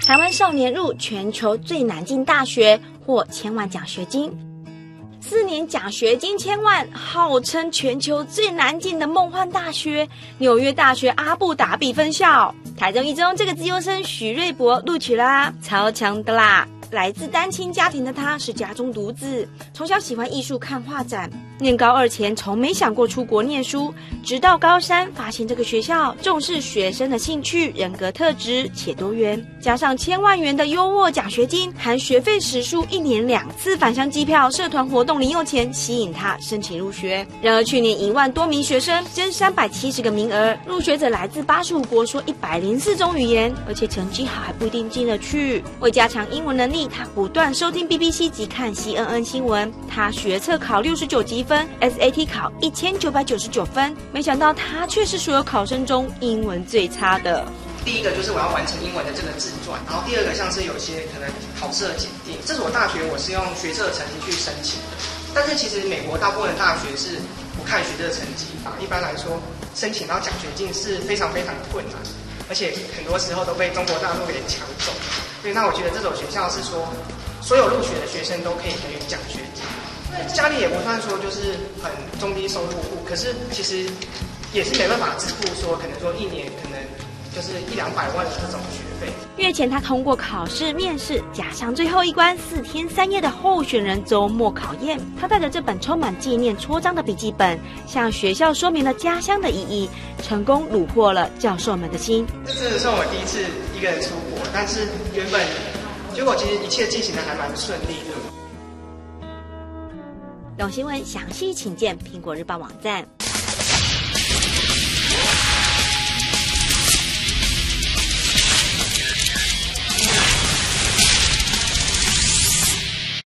台湾少年入全球最难进大学，获千万奖学金。四年奖学金千万，号称全球最难进的梦幻大学——纽约大学阿布达比分校。台中一中这个自由生许瑞博录取啦，超强的啦！来自单亲家庭的他，是家中独子，从小喜欢艺术、看画展。念高二前，从没想过出国念书，直到高三，发现这个学校重视学生的兴趣、人格特质且多元，加上千万元的优渥奖学金，含学费、食宿、一年两次返乡机票、社团活动零用钱，吸引他申请入学。然而，去年一万多名学生争三百七十个名额，入学者来自八十五国，说一百零四种语言，而且成绩好还不一定进得去。为加强英文能力，他不断收听 BBC 及看 CNN 新闻。他学测考六十九级。分 SAT 考一千九百九十九分，没想到他却是所有考生中英文最差的。第一个就是我要完成英文的这个自传，然后第二个像是有些可能考试的检定。这所大学我是用学测成绩去申请的，但是其实美国大部分大学是不看学测成绩啊。一般来说，申请到奖学金是非常非常困难，而且很多时候都被中国大陆给抢走。所以那我觉得这所学校是说，所有入学的学生都可以给予奖学金。家里也不算说就是很中低收入户，可是其实也是没办法支付说可能说一年可能就是一两百万的这种学费。月前他通过考试面试，加上最后一关四天三夜的候选人周末考验，他带着这本充满纪念戳章的笔记本，向学校说明了家乡的意义，成功虏获了教授们的心。这真的是我第一次一个人出国，但是原本结果其实一切进行的还蛮顺利的。董新闻详细请见苹果日报网站。